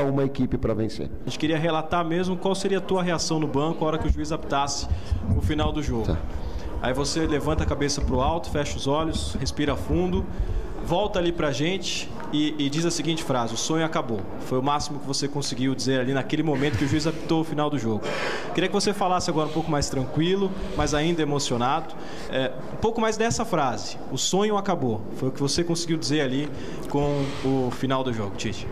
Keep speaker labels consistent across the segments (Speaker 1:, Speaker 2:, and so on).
Speaker 1: uma equipe para vencer.
Speaker 2: A gente queria relatar mesmo qual seria a tua reação no banco a hora que o juiz apitasse o final do jogo. Tá. Aí você levanta a cabeça para o alto, fecha os olhos, respira fundo, volta ali para a gente e, e, diz a seguinte frase: O sonho acabou. Foi o máximo que você conseguiu dizer ali naquele momento que o juiz apitou o final do jogo. Queria que você falasse agora um pouco mais tranquilo, mas ainda emocionado, é, um pouco mais dessa frase: O sonho acabou. Foi o que você conseguiu dizer ali com o final do jogo, Tite.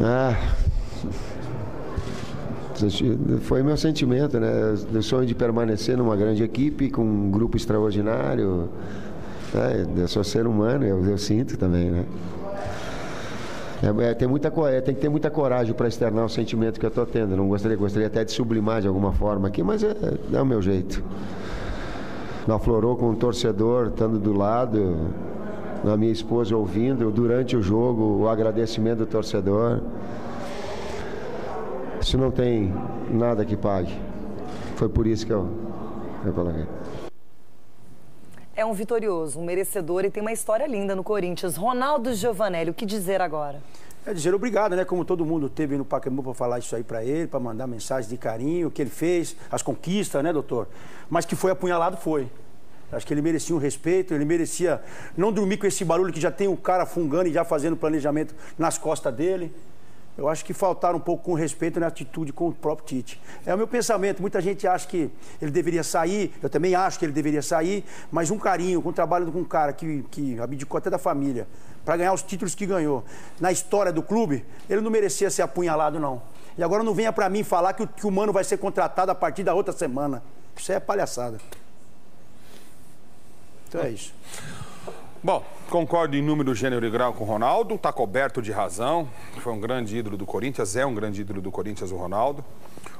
Speaker 1: Ah, foi meu sentimento, né? O sonho de permanecer numa grande equipe, com um grupo extraordinário. Né? Eu sou ser humano, eu, eu sinto também, né? É, é, tem, muita, é, tem que ter muita coragem para externar o sentimento que eu estou tendo. Não gostaria, gostaria até de sublimar de alguma forma aqui, mas é, é o meu jeito. Aflorou com um torcedor estando do lado, a minha esposa ouvindo durante o jogo o agradecimento do torcedor. Isso não tem nada que pague. Foi por isso que eu, eu coloquei.
Speaker 3: É um vitorioso, um merecedor e tem uma história linda no Corinthians. Ronaldo Giovanelli, o que dizer agora?
Speaker 4: É dizer obrigado, né? Como todo mundo teve no Pacaembu para falar isso aí para ele, para mandar mensagem de carinho, o que ele fez, as conquistas, né, doutor? Mas que foi apunhalado, foi. Acho que ele merecia um respeito, ele merecia não dormir com esse barulho que já tem o cara fungando e já fazendo planejamento nas costas dele. Eu acho que faltaram um pouco com respeito na atitude com o próprio Tite. É o meu pensamento. Muita gente acha que ele deveria sair, eu também acho que ele deveria sair, mas um carinho, com um trabalho com um cara que, que abdicou até da família, para ganhar os títulos que ganhou na história do clube, ele não merecia ser apunhalado, não. E agora não venha para mim falar que o, que o Mano vai ser contratado a partir da outra semana. Isso é palhaçada. Então é isso.
Speaker 5: Bom, concordo em número, gênero e grau com o Ronaldo, está coberto de razão, foi um grande ídolo do Corinthians, é um grande ídolo do Corinthians o Ronaldo.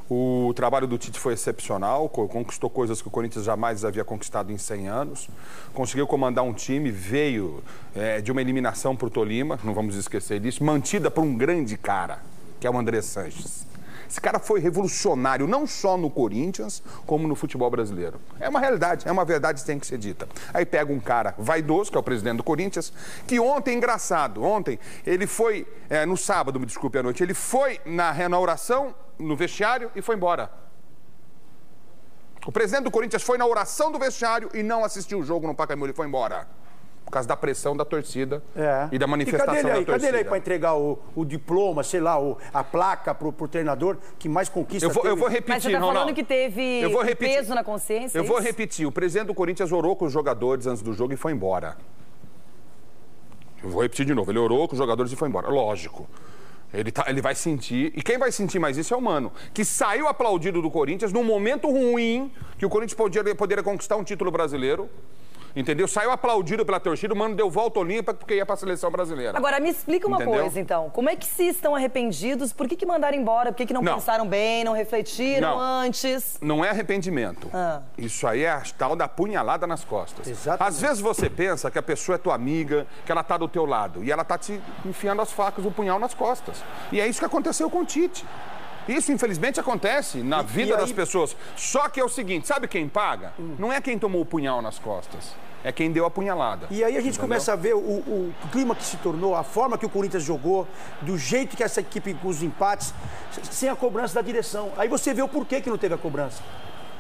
Speaker 5: O trabalho do Tite foi excepcional, conquistou coisas que o Corinthians jamais havia conquistado em 100 anos. Conseguiu comandar um time, veio é, de uma eliminação para o Tolima, não vamos esquecer disso, mantida por um grande cara, que é o André Sanches. Esse cara foi revolucionário, não só no Corinthians, como no futebol brasileiro. É uma realidade, é uma verdade que tem que ser dita. Aí pega um cara vaidoso, que é o presidente do Corinthians, que ontem, engraçado, ontem, ele foi, é, no sábado, me desculpe a noite, ele foi na renovação, no vestiário e foi embora. O presidente do Corinthians foi na oração do vestiário e não assistiu o jogo no Pacaembu, ele foi embora por causa da pressão da torcida é. e da manifestação e cadê ele aí? da torcida.
Speaker 4: Cadê ele aí para entregar o, o, diploma, sei lá, o, a placa pro, pro treinador que mais conquista
Speaker 5: eu vou,
Speaker 4: teve?
Speaker 5: Eu vou repetir,
Speaker 3: Mas você tá
Speaker 5: falando
Speaker 3: Ronaldo. que teve eu vou repetir. peso na consciência?
Speaker 5: Eu
Speaker 3: é
Speaker 5: vou repetir. O presidente do Corinthians orou com os jogadores antes do jogo e foi embora. Eu vou repetir de novo. Ele orou com os jogadores e foi embora. Lógico. Ele, tá, ele vai sentir. E quem vai sentir mais isso é o Mano, que saiu aplaudido do Corinthians num momento ruim que o Corinthians poderia, poderia conquistar um título brasileiro entendeu? Saiu aplaudido pela torcida, o Mano deu volta olímpica porque ia para a seleção brasileira.
Speaker 3: Agora, me explica uma entendeu? coisa, então. Como é que se estão arrependidos? Por que, que mandaram embora? Por que, que não, não. pensaram bem, não refletiram não. antes?
Speaker 5: Não é arrependimento. Ah. Isso aí é a tal da punhalada nas costas. Exatamente. Às vezes você pensa que a pessoa é tua amiga, que ela tá do teu lado, e ela tá te enfiando as facas, o punhal nas costas. E é isso que aconteceu com o Tite. Isso, infelizmente, acontece na e, vida e aí... das pessoas. Só que é o seguinte: sabe quem paga? Hum. Não é quem tomou o punhal nas costas é quem deu a punhalada.
Speaker 4: E aí a gente entendeu? começa a ver o, o, clima que se tornou, a forma que o Corinthians jogou, do jeito que essa equipe com os empates, sem a cobrança da direção. Aí você vê o porquê que não teve a cobrança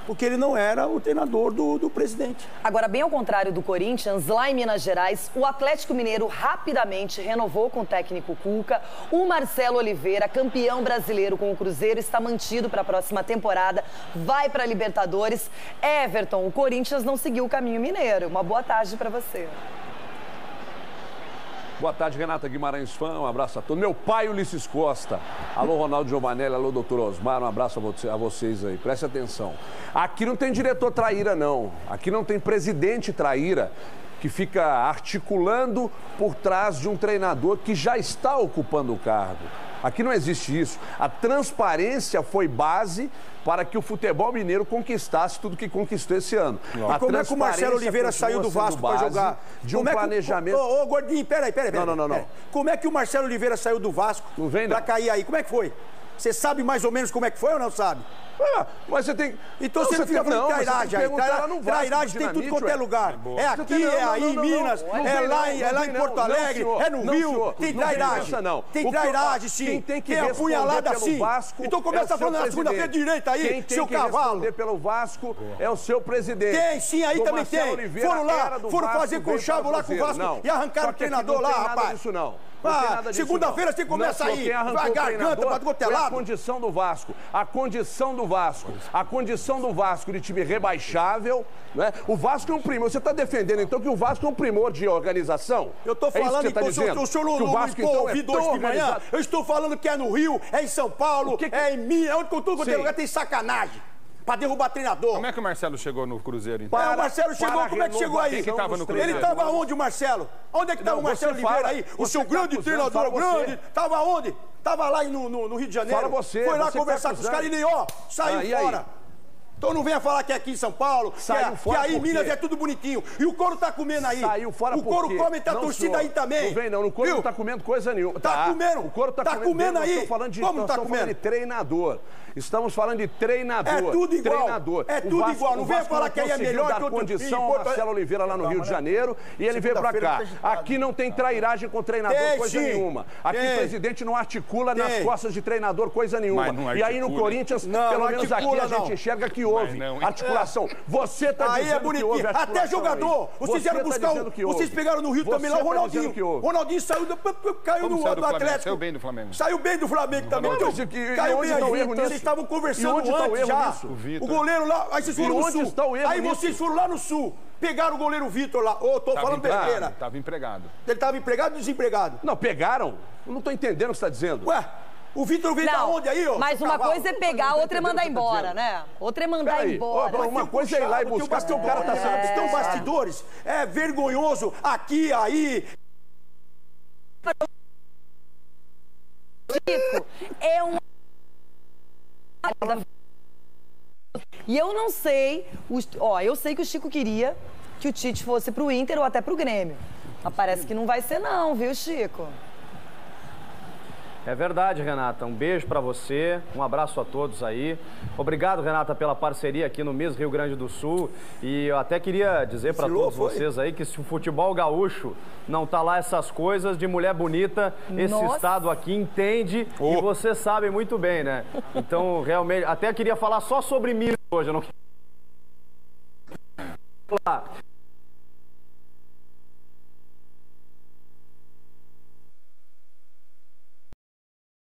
Speaker 4: porque ele não era o treinador do, do presidente.
Speaker 3: Agora, bem ao contrário do Corinthians, lá em Minas Gerais, o Atlético Mineiro rapidamente renovou com o técnico Cuca. O Marcelo Oliveira, campeão brasileiro com o Cruzeiro, está mantido para a próxima temporada, vai para a Libertadores. Everton, o Corinthians não seguiu o caminho mineiro. Uma boa tarde para você.
Speaker 6: Boa tarde, Renata Guimarães Fã. Um abraço a todos. Meu pai, Ulisses Costa. Alô, Ronaldo Giovanelli. Alô, doutor Osmar. Um abraço a vocês aí. Preste atenção. Aqui não tem diretor traíra, não. Aqui não tem presidente traíra que fica articulando por trás de um treinador que já está ocupando o cargo. Aqui não existe isso. A transparência foi base para que o futebol mineiro conquistasse tudo que conquistou esse ano.
Speaker 4: A como é que o Marcelo Oliveira saiu do Vasco para jogar?
Speaker 6: De um como planejamento.
Speaker 4: É que... Ô, ô, Gordinho, peraí, peraí. Pera,
Speaker 6: não, não, não, não.
Speaker 4: Como é que o Marcelo Oliveira saiu do Vasco para cair aí? Como é que foi? Você sabe mais ou menos como é que foi ou não sabe?
Speaker 6: Ah, mas você tem.
Speaker 4: Então você não fica falando
Speaker 6: você
Speaker 4: trairagem
Speaker 6: tem
Speaker 4: aí. Trairagem
Speaker 6: no
Speaker 4: tem tudo quanto é lugar. É aqui,
Speaker 6: não,
Speaker 4: é
Speaker 6: não,
Speaker 4: aí
Speaker 6: não,
Speaker 4: em
Speaker 6: não,
Speaker 4: Minas,
Speaker 6: não,
Speaker 4: é
Speaker 6: não
Speaker 4: lá,
Speaker 6: vem
Speaker 4: em-
Speaker 6: não,
Speaker 4: é lá
Speaker 6: não
Speaker 4: em Porto
Speaker 6: não,
Speaker 4: Alegre, é no
Speaker 6: Não,
Speaker 4: Rio. Tem
Speaker 6: Não
Speaker 4: trairagem.
Speaker 6: não.
Speaker 4: Tem
Speaker 6: O
Speaker 4: trairagem,
Speaker 6: ó,
Speaker 4: sim.
Speaker 6: quem tem que
Speaker 4: Tem apunhalada sim. Então
Speaker 6: é o
Speaker 4: começa
Speaker 6: seu
Speaker 4: falando na segunda-feira direita aí,
Speaker 6: Quem tem
Speaker 4: seu cavalo.
Speaker 6: responder pelo Vasco é o seu presidente.
Speaker 4: Tem, sim, aí também tem. Foram lá, foram fazer
Speaker 6: veio
Speaker 4: conchavo
Speaker 6: para
Speaker 4: lá com o. Vasco
Speaker 6: Não.
Speaker 4: e arrancaram o treinador
Speaker 6: não
Speaker 4: lá, rapaz.
Speaker 6: não. Não tem
Speaker 4: Ah,
Speaker 6: nada disso,
Speaker 4: segunda-feira
Speaker 6: não.
Speaker 4: você começa
Speaker 6: Não,
Speaker 4: aí,
Speaker 6: quem
Speaker 4: vai
Speaker 6: o
Speaker 4: garganta todo
Speaker 6: foi a condição do Vasco. A condição do Vasco. A condição do Vasco de time rebaixável. Né? O Vasco é um primor. Você está defendendo, então, que o Vasco é um primor de organização?
Speaker 4: Eu estou
Speaker 6: É que
Speaker 4: falando,
Speaker 6: tá
Speaker 4: então, o senhor-
Speaker 6: dizendo?
Speaker 4: o senhor não,
Speaker 6: o Vasco, então, é tão
Speaker 4: hoje de manhã. Eu estou falando que é no Rio, é em São Paulo,
Speaker 6: que que-
Speaker 4: é em Minas, onde com tudo quanto é lugar tem sacanagem. Pra derrubar treinador.
Speaker 5: Como é que o Marcelo chegou no Cruzeiro, então?
Speaker 4: É, o Marcelo
Speaker 6: para
Speaker 4: chegou, como é que chegou aí?
Speaker 5: Quem que tava no Cruzeiro?
Speaker 4: Ele estava onde, o Marcelo? Onde é que estava
Speaker 6: Não,
Speaker 4: o Marcelo Oliveira
Speaker 6: fala.
Speaker 4: aí? O seu
Speaker 6: tá
Speaker 4: grande
Speaker 6: acusando,
Speaker 4: treinador, grande. Estava onde? Estava lá no, no- no Rio de Janeiro.
Speaker 6: Fala você,
Speaker 4: Foi lá
Speaker 6: você tá
Speaker 4: conversar com os caras e nem, ó, saiu
Speaker 6: Ah, e aí?
Speaker 4: Então não venha falar que é aqui em São Paulo, que,
Speaker 6: Saiu
Speaker 4: é,
Speaker 6: fora
Speaker 4: que aí em? Minas é tudo bonitinho. E o couro tá comendo aí.
Speaker 6: Saiu fora
Speaker 4: O
Speaker 6: por
Speaker 4: couro
Speaker 6: quê?
Speaker 4: come, tá
Speaker 6: Não,
Speaker 4: torcida
Speaker 6: senhor.
Speaker 4: aí também.
Speaker 6: Não vem não, o couro
Speaker 4: Viu?
Speaker 6: não tá comendo coisa nenhuma.
Speaker 4: Tá comendo.
Speaker 6: O couro tá,
Speaker 4: Tá comendo
Speaker 6: Nós
Speaker 4: aí.
Speaker 6: estamos falando de,
Speaker 4: Como
Speaker 6: nós
Speaker 4: tá
Speaker 6: estamos falando
Speaker 4: comendo?
Speaker 6: de treinador. Estamos falando de treinador.
Speaker 4: É tudo igual.
Speaker 6: Treinador.
Speaker 4: É
Speaker 6: O
Speaker 4: tudo
Speaker 6: Vasco-
Speaker 4: igual. Não
Speaker 6: o
Speaker 4: venha falar que aí é melhor
Speaker 6: dar
Speaker 4: que outro
Speaker 6: condição ao
Speaker 4: Porto-
Speaker 6: Marcelo Oliveira lá no Rio de
Speaker 4: né?
Speaker 6: Janeiro e ele veio pra cá.
Speaker 4: tá.
Speaker 6: Aqui não tem trairagem com treinador, coisa nenhuma. Aqui o presidente não articula nas costas de treinador coisa nenhuma. E aí no. Corinthians, pelo menos aqui a gente enxerga que houve
Speaker 5: Mas não.
Speaker 6: articulação. Você tá
Speaker 4: Aí
Speaker 6: dizendo
Speaker 4: é
Speaker 6: que
Speaker 4: bonitinho.
Speaker 6: houve
Speaker 4: Até
Speaker 6: articulação
Speaker 4: jogador.
Speaker 6: aí.
Speaker 4: Vocês
Speaker 6: Você
Speaker 4: vieram
Speaker 6: tá
Speaker 4: buscar o.
Speaker 6: que.
Speaker 4: Vocês pegaram no Rio
Speaker 6: Você
Speaker 4: também lá o
Speaker 6: tá
Speaker 4: Ronaldinho.
Speaker 6: que houve.
Speaker 4: Ronaldinho saiu do, caiu
Speaker 5: Como
Speaker 4: no,
Speaker 5: saiu
Speaker 4: do
Speaker 5: do?
Speaker 4: Atlético.
Speaker 5: Saiu bem do Flamengo.
Speaker 4: Saiu bem do Flamengo também.
Speaker 6: Não,
Speaker 4: Então,
Speaker 6: que-
Speaker 4: caiu
Speaker 6: onde
Speaker 4: bem
Speaker 6: está o
Speaker 4: aí. Vocês estavam conversando
Speaker 6: onde está o
Speaker 4: antes já.
Speaker 6: nisso?
Speaker 5: O
Speaker 4: goleiro lá, aí vocês foram no
Speaker 6: onde
Speaker 4: sul.
Speaker 6: está o erro
Speaker 4: Aí vocês foram lá no sul. Pegaram o goleiro Vitor lá. Ô, tô
Speaker 5: Tava
Speaker 4: falando besteira.
Speaker 5: Tava empregado.
Speaker 4: Ele estava empregado ou desempregado?
Speaker 6: Não, pegaram? Eu não tô entendendo o que você está dizendo.
Speaker 4: Ué, o Vitor veio da onde aí, ó?
Speaker 3: mas uma
Speaker 4: cavalo?
Speaker 3: coisa é pegar, outra é mandar
Speaker 6: tá
Speaker 3: embora, né? Outra é mandar
Speaker 6: Peraí,
Speaker 3: embora.
Speaker 6: ó, uma coisa é ir lá e buscar porque o cara tá sendo
Speaker 4: é, Tem
Speaker 6: dispensado.
Speaker 4: bastidores. É vergonhoso. Aqui, aí.
Speaker 3: Chico, é um. E eu não sei, ó, eu sei que o Chico queria que o Tite fosse pro Inter ou até pro Grêmio. Mas parece que não vai ser não, viu, Chico?
Speaker 7: É verdade, Renata. Um beijo pra você, um abraço a todos aí. Obrigado, Renata, pela parceria aqui no Miss Rio Grande do Sul. E eu até queria dizer pra
Speaker 4: Vacilou,
Speaker 7: todos
Speaker 4: foi?
Speaker 7: vocês aí que se o futebol gaúcho não tá lá essas coisas de mulher bonita, esse
Speaker 3: Nossa.
Speaker 7: estado aqui entende e
Speaker 5: Oh.
Speaker 7: vocês sabem muito bem, né? Então, realmente, até queria falar só sobre Miss hoje, eu não